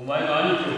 お前が兄貴を